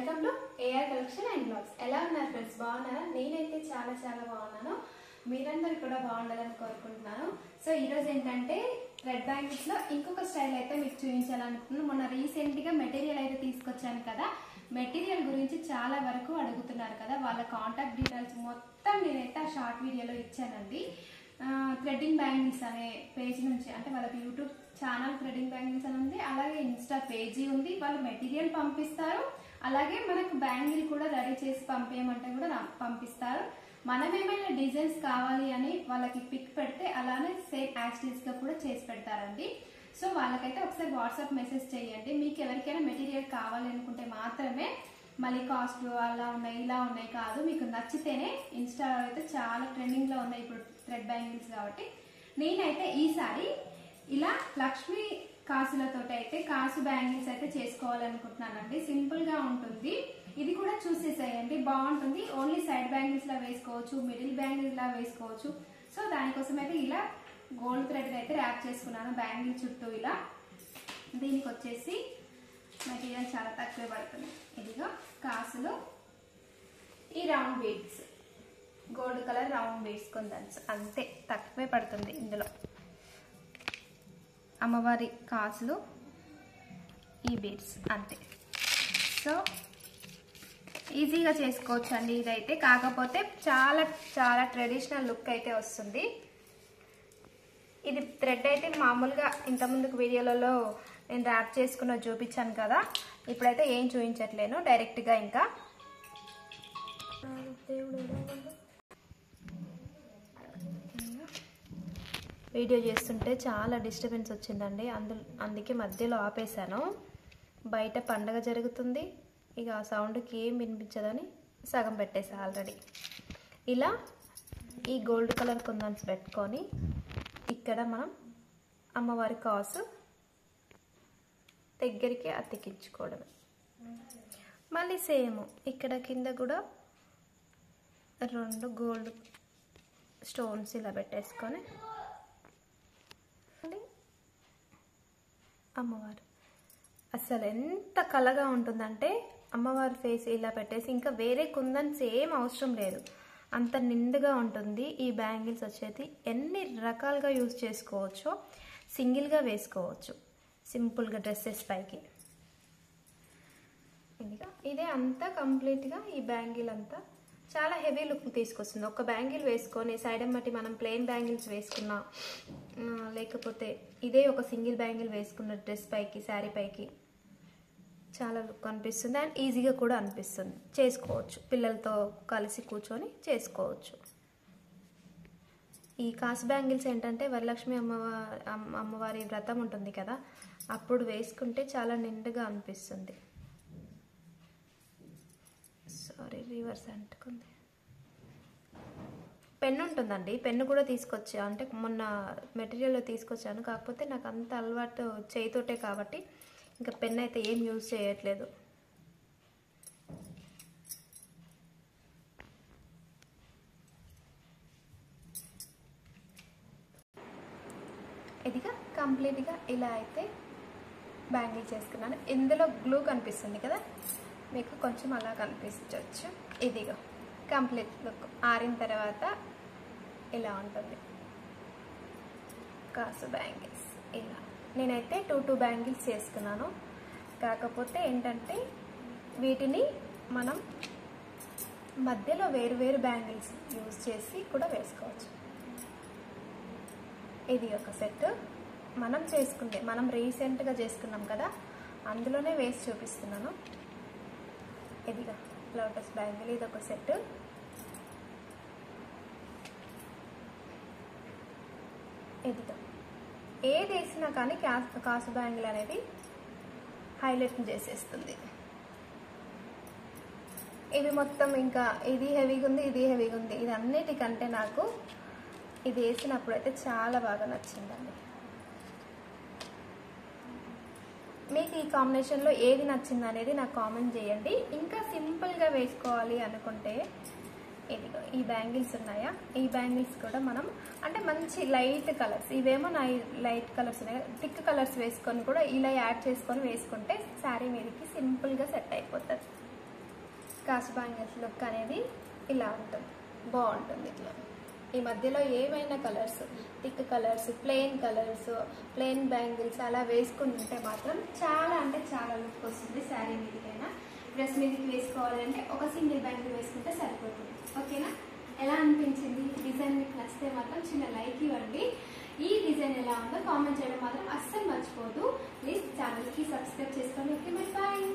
Welcome to AR collection and blogs. ఎలా ఉన్నారు friends? బాగున్నారా? నేనైతే చాలా చాలా బాగున్నాను. మీరందరూ కూడా బాగుండాలని కోరుకుంటున్నాను. సో ఈరోజు ఏంటంటే రెడ్ బ్యాంగిల్స్లో ఇంకొక స్టైల్ అయితే మీకు చూపించాలనుకుంటున్నాను. మొన్న రీసెంట్గా మెటీరియల్ అయితే తీసుకొచ్చాను కదా. మెటీరియల్ గురించి చాలా వరకు అడుగుతున్నారు కదా. వాళ్ళ కాంటాక్ట్ డీటెయిల్స్ మొత్తం నేనైతే ఆ షార్ట్ వీడియోలో ఇచ్చానండి. థ్రెడ్డింగ్ బ్యాంగిల్స్ అనే పేజ్ నుంచి అంటే వాళ్ళకి యూట్యూబ్ ఛానల్ థ్రెడ్డింగ్ బ్యాంగిల్స్ అని ఉంది. అలాగే ఇన్స్టా పేజీ ఉంది. వాళ్ళు మెటీరియల్ పంపిస్తారు. అలాగే మనకు బ్యాంగిల్ కూడా రెడీ చేసి పంపేయమంటే కూడా పంపిస్తారు. మనం ఏమైనా డిజైన్స్ కావాలి అని వాళ్ళకి పిక్ పెడితే అలానే సేమ్ యాక్సిడెంట్స్గా కూడా చేసి పెడతారండి. సో వాళ్ళకైతే ఒకసారి వాట్సాప్ మెసేజ్ చేయండి. మీకు ఎవరికైనా మెటీరియల్ కావాలి అనుకుంటే మాత్రమే మళ్ళీ కాస్ట్ అలా ఉన్నాయి ఇలా ఉన్నాయి కాదు. మీకు నచ్చితేనే ఇన్స్టాలో అయితే చాలా ట్రెండింగ్లో ఉన్నాయి ఇప్పుడు థ్రెడ్ బ్యాంగిల్స్ కాబట్టి. నేనైతే ఈసారి ఇలా లక్ష్మీ కాసులతో అయితే కాసు బ్యాంగిల్స్ అయితే చేసుకోవాలనుకుంటున్నానండి. సింపుల్గా ఉంటుంది. ఇది కూడా చూసేసేయండి. బాగుంటుంది. ఓన్లీ సైడ్ బ్యాంగిల్స్ లా వేసుకోవచ్చు మిడిల్ బ్యాంగిల్స్ లా వేసుకోవచ్చు. సో దానికోసం అయితే ఇలా గోల్డ్ థ్రెడ్ అయితే ర్యాప్ చేసుకున్నాను బ్యాంగిల్ చుట్టూ ఇలా. దీనికి వచ్చేసి మెటీరియల్ చాలా తక్కువ పడుతుంది ఇదిగో కాసులు. ఈ round beads gold colour round beads కొందన్స్ అంతే. తక్కువే పడుతుంది ఇందులో. అమ్మవారి కాసులు ఈ బీడ్స్ అంతే. సో ఈజీగా చేసుకోవచ్చు అండి ఇదైతే. కాకపోతే చాలా చాలా ట్రెడిషనల్ లుక్ అయితే వస్తుంది. ఇది థ్రెడ్ అయితే మామూలుగా ఇంతకుముందుకు వీడియోలలో నేను ర్యాప్ చేసుకున్న చూపించాను కదా. ఇప్పుడైతే ఏం చూపించట్లేను డైరెక్ట్గా ఇంకా. వీడియో చేస్తుంటే చాలా డిస్టర్బెన్స్ వచ్చిందండి. అందు అందుకే మధ్యలో ఆపేశాను. బయట పండగ జరుగుతుంది. ఇక ఆ సౌండ్కి ఏం వినిపించదని సగం పెట్టేసా ఆల్రెడీ. ఇలా ఈ గోల్డ్ కలర్ కుందన్స్ పెట్టుకొని ఇక్కడ మనం అమ్మవారి కాసు దగ్గరికి అతికించుకోవడమే. మళ్ళీ సేమ్. ఇక్కడ కింద కూడా రెండు గోల్డ్ స్టోన్స్ ఇలా పెట్టేసుకొని మళ్ళీ అమ్మవారు. అసలు ఎంత కలగా ఉంటుందంటే అమ్మవారి ఫేస్ ఇలా పెట్టేసి ఇంకా వేరే కుందని సేమ్ అవసరం లేదు. అంత నిండుగా ఉంటుంది. ఈ బ్యాంగిల్స్ వచ్చేది ఎన్ని రకాలుగా యూజ్ చేసుకోవచ్చో సింగిల్గా వేసుకోవచ్చు. సింపుల్గా డ్రెస్సెస్ పైకి. ఇదిగా ఇదే అంతా కంప్లీట్గా ఈ బ్యాంగిల్ అంతా. చాలా హెవీ లుక్ తీసుకొస్తుంది. ఒక బ్యాంగిల్ వేసుకొని సైడ్ బట్టి మనం ప్లెయిన్ బ్యాంగిల్స్ వేసుకున్నా లేకపోతే ఇదే ఒక సింగిల్ బ్యాంగిల్ వేసుకున్న డ్రెస్ పైకి శారీ పైకి చాలా లుక్ అనిపిస్తుంది అండ్ ఈజీగా కూడా అనిపిస్తుంది. చేసుకోవచ్చు. పిల్లలతో కలిసి కూర్చొని చేసుకోవచ్చు. ఈ కాసు బ్యాంగిల్స్ ఏంటంటే వరలక్ష్మి అమ్మవారి అమ్మవారి వ్రతం ఉంటుంది కదా అప్పుడు వేసుకుంటే చాలా నిండుగా అనిపిస్తుంది. సారీ రివర్స్ అంటుకుంది. పెన్ ఉంటుందండి. పెన్ను కూడా తీసుకొచ్చా? అంటే మొన్న మెటీరియల్ తీసుకొచ్చాను. కాకపోతే నాకు అంత అలవాటు చేయితోటే కాబట్టి ఇంకా పెన్ అయితే ఏం యూజ్ చేయట్లేదు. ఇదిగా కంప్లీట్గా ఇలా అయితే బ్యాంగిల్ చేసుకున్నాను. ఇందులో గ్లూ కనిపిస్తుంది కదా? మీకు కొంచెం అలా కనిపించవచ్చు ఇదిగో కంప్లీట్ లుక్. ఆరిన తర్వాత ఇలా ఉంటుంది. కాసు బ్యాంగిల్స్ ఇలా. నేనైతే టూ టూ బ్యాంగిల్స్ చేసుకున్నాను కాకపోతే ఏంటంటే వీటిని మనం మధ్యలో వేరు వేరు బ్యాంగిల్స్ యూజ్ చేసి కూడా వేసుకోవచ్చు. ఇది ఒక సెట్. మనం చేసుకుంటే మనం రీసెంట్గా చేసుకున్నాం కదా అందులోనే వేసి చూపిస్తున్నాను. ఇదిగా లోటస్ బ్యాంగిల్ ఇది ఒక సెట్. ఇదిగా ఏది వేసినా కానీ కాసు కాసు బ్యాంగిల్ అనేది హైలైట్ చేసేస్తుంది. ఇవి మొత్తం ఇంకా ఇది హెవీగా ఉంది ఇది హెవీగా ఉంది. ఇది అన్నిటికంటే నాకు ఇది వేసినప్పుడు అయితే చాలా బాగా నచ్చిందండి. మీకు ఈ కాంబినేషన్లో ఏది నచ్చింది అనేది నాకు కామెంట్ చేయండి. ఇంకా సింపుల్గా వేసుకోవాలి అనుకుంటే ఇదిగో ఈ బ్యాంగిల్స్ ఉన్నాయా? ఈ బ్యాంగిల్స్ కూడా మనం అంటే మంచి లైట్ కలర్స్. ఇవేమో నా లైట్ కలర్స్ ఉన్నాయి. థిక్ కలర్స్ వేసుకొని కూడా ఇలా యాడ్ చేసుకొని వేసుకుంటే శారీ మీదకి సింపుల్గా సెట్ అయిపోతుంది. కాసు బ్యాంగిల్స్ లుక్ అనేది ఇలా ఉంటుంది. బాగుంటుంది ఇట్లా. ఈ మధ్యలో ఏమైనా colours thick colours plain colours plain bangles అలా వేసుకుని ఉంటే మాత్రం చాలా అంటే చాలా లుక్ వస్తుంది శారీ మీదకైనా. డ్రెస్ మీదకి వేసుకోవాలంటే ఒక సింగిల్ బ్యాంగిల్ వేసుకుంటే సరిపోతుంది. ఓకేనా? ఎలా అనిపించింది డిజైన్ మీకు నచ్చితే మాత్రం చిన్న లైక్ ఇవ్వండి. ఈ డిజైన్ ఎలా ఉందో కామెంట్ చేయడం మాత్రం అస్సలు మర్చిపోదు. ప్లీజ్ ఛానల్కి సబ్స్క్రైబ్ చేసుకోండి. Okay bye.